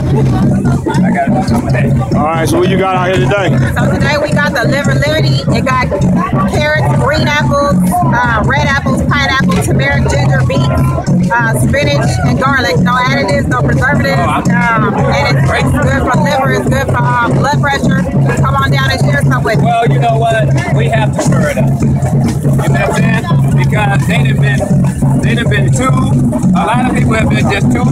I gotta do. All right, so what you got out here today? So today we got the liver livity. It got carrots, green apples, uh, red apples, pineapple, turmeric, ginger, beet, uh, spinach, and garlic. No additives, no preservatives. Um, and it's, it's good for liver. It's good for uh, blood pressure. Come on down and share some with me. Well, you know what? We have to stir it up. You know what I'm saying? Because they done been, they done been too, a lot of people have been just too,